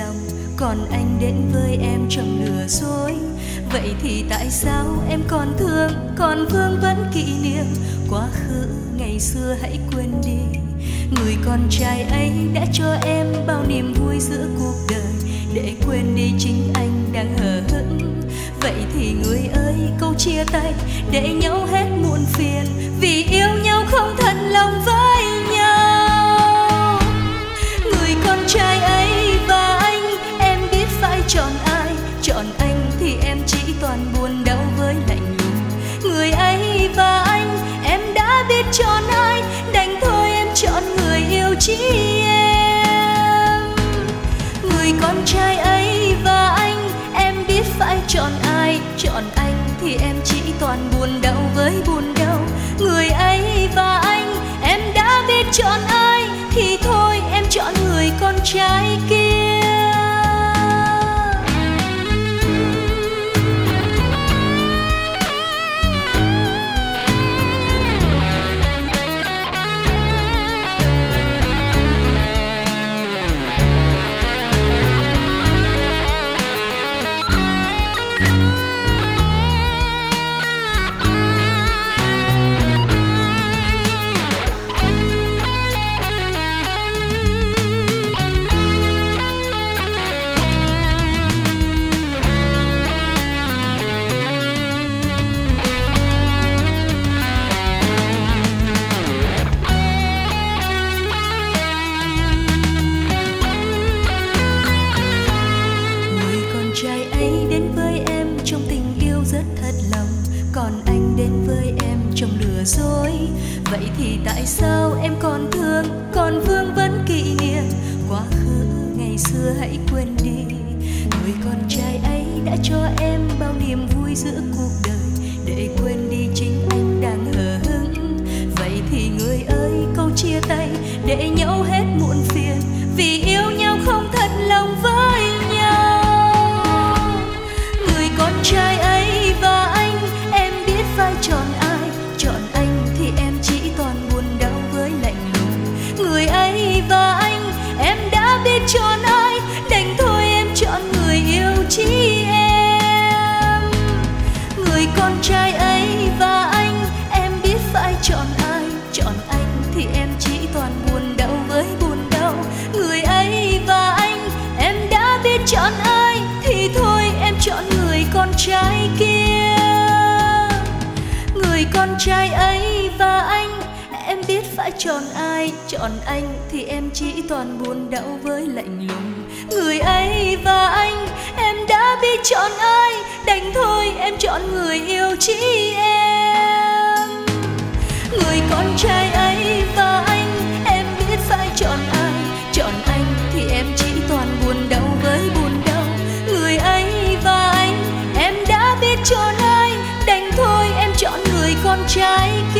lòng, còn anh đến với em trong lừa dối. Vậy thì tại sao em còn thương, còn vương vấn kỷ niệm? Quá khứ, ngày xưa hãy quên đi. Người con trai ấy đã cho em bao niềm vui giữa cuộc đời. Để quên đi chính anh đang hờ hững. Vậy thì người ơi, câu chia tay, để nhau hết muộn phiền. Vì yêu nhau không thật lòng với chọn ai đành thôi em chọn người yêu chỉ em. Người con trai ấy và anh, em biết phải chọn ai, chọn anh thì em chỉ toàn buồn đau với buồn đau. Người ấy và anh, em đã biết chọn ai thì thôi em chọn người con trai kia. Dối. Vậy thì tại sao em còn thương? Còn vương vấn kỷ niệm. Quá khứ ngày xưa hãy quên đi. Người con trai ấy đã cho em bao niềm vui giữa cuộc đời. Để quên đi chính anh đang hờ hững. Vậy thì người ơi, câu chia tay để nhau hết. Trai kia. Người con trai ấy và anh, em biết phải chọn ai, chọn anh thì em chỉ toàn buồn đau với lạnh lùng. Người ấy và anh, em đã biết chọn ai, đành thôi em chọn người yêu chỉ con trai kia.